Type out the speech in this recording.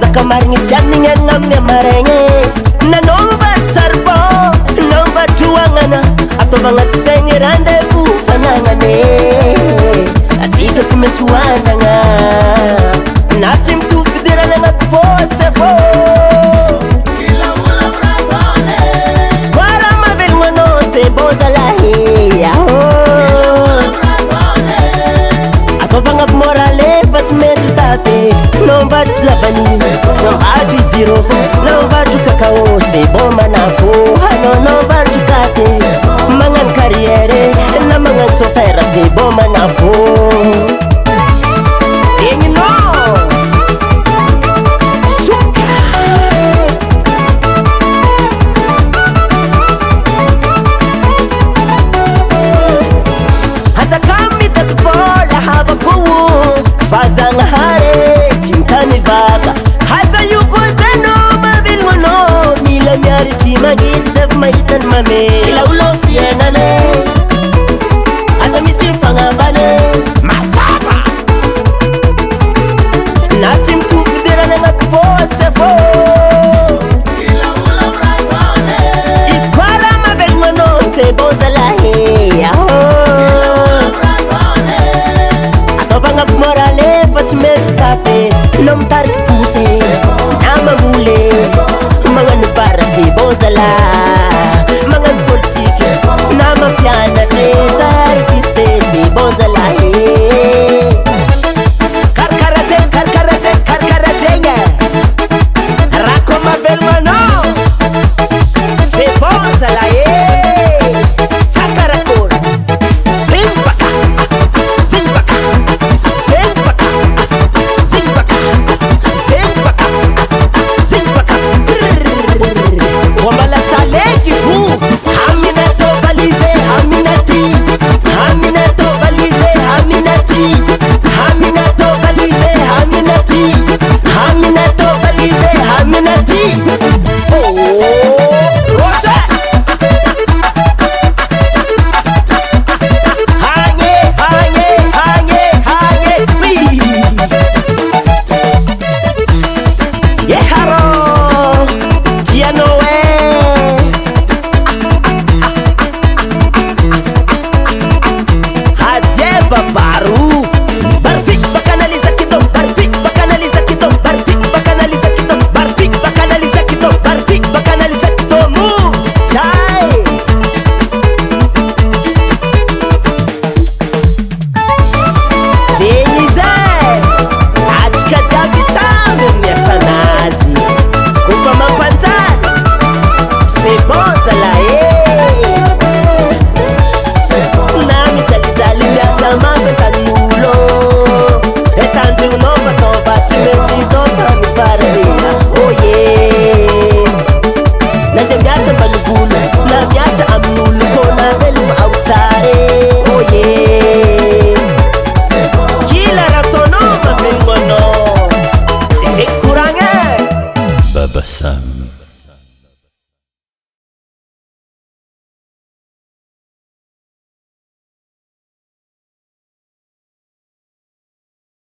sakamariy jaminyanygamilyamaree nanomba sarba namba duangana ata vangatsege rande pu fanangane azitasimesuandaga nobadlavanino nobadu idziro nobadu kakawose bomanafu anity zafa mahitany mame ilaolom fianane aza misy mifanambane maaa na tsy mitofiderany anaky fose fôio izy koara mavely manose bonza